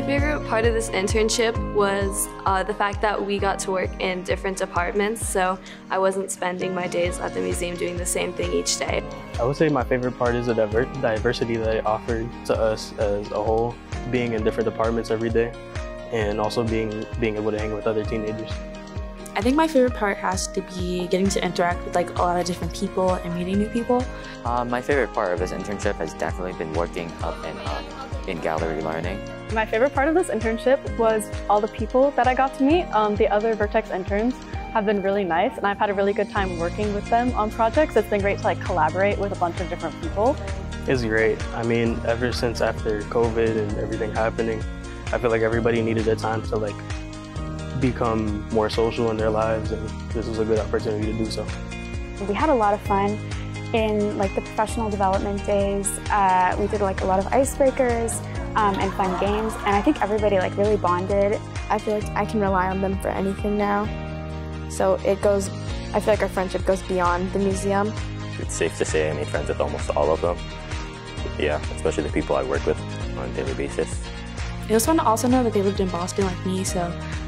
favorite part of this internship was uh, the fact that we got to work in different departments, so I wasn't spending my days at the museum doing the same thing each day. I would say my favorite part is the diver diversity that it offered to us as a whole, being in different departments every day, and also being being able to hang with other teenagers. I think my favorite part has to be getting to interact with like a lot of different people and meeting new people. Uh, my favorite part of this internship has definitely been working up and up in gallery learning. My favorite part of this internship was all the people that I got to meet. Um, the other Vertex interns have been really nice and I've had a really good time working with them on projects. It's been great to like collaborate with a bunch of different people. It's great. I mean, ever since after COVID and everything happening, I feel like everybody needed a time to like become more social in their lives and this was a good opportunity to do so. We had a lot of fun in like the professional development days. Uh, we did like a lot of icebreakers um, and fun games and I think everybody like really bonded. I feel like I can rely on them for anything now. So it goes, I feel like our friendship goes beyond the museum. It's safe to say I made friends with almost all of them. Yeah, especially the people I work with on a daily basis. It was fun to also know that they lived in Boston like me, so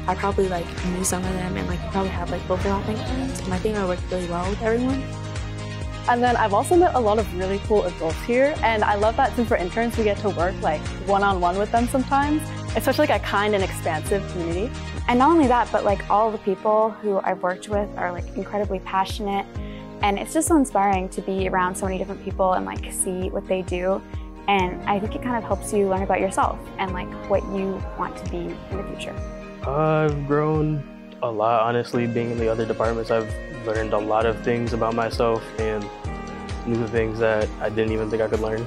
I probably like knew some of them and like probably have like overlapping friends. And I think I worked really well with everyone. And then I've also met a lot of really cool adults here, and I love that since we're interns, we get to work like one-on-one -on -one with them sometimes. It's such like a kind and expansive community. And not only that, but like all the people who I've worked with are like incredibly passionate, and it's just so inspiring to be around so many different people and like see what they do and I think it kind of helps you learn about yourself and like what you want to be in the future. I've grown a lot, honestly, being in the other departments. I've learned a lot of things about myself and new things that I didn't even think I could learn.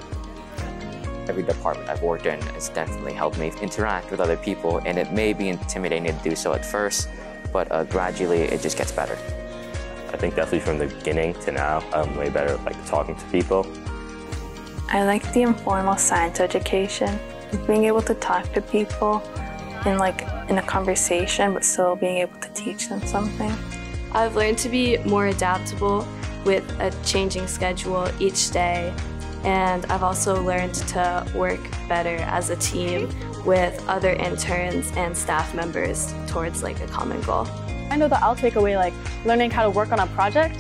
Every department I've worked in has definitely helped me interact with other people, and it may be intimidating to do so at first, but uh, gradually it just gets better. I think definitely from the beginning to now, I'm way better at like talking to people I like the informal science education, being able to talk to people in like in a conversation, but still being able to teach them something. I've learned to be more adaptable with a changing schedule each day, and I've also learned to work better as a team with other interns and staff members towards like a common goal. I know that I'll take away like learning how to work on a project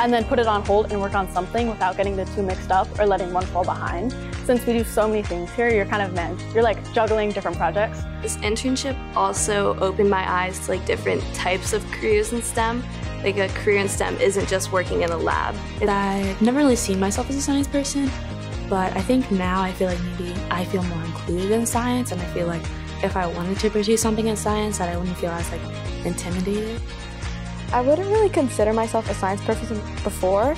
and then put it on hold and work on something without getting the two mixed up or letting one fall behind. Since we do so many things here, you're kind of managed. You're like juggling different projects. This internship also opened my eyes to like different types of careers in STEM. Like a career in STEM isn't just working in a lab. I've never really seen myself as a science person, but I think now I feel like maybe I feel more included in science and I feel like if I wanted to pursue something in science that I wouldn't feel as like intimidated. I wouldn't really consider myself a science person before,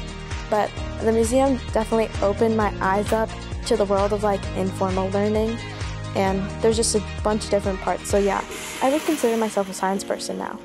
but the museum definitely opened my eyes up to the world of like informal learning and there's just a bunch of different parts. So yeah, I would consider myself a science person now.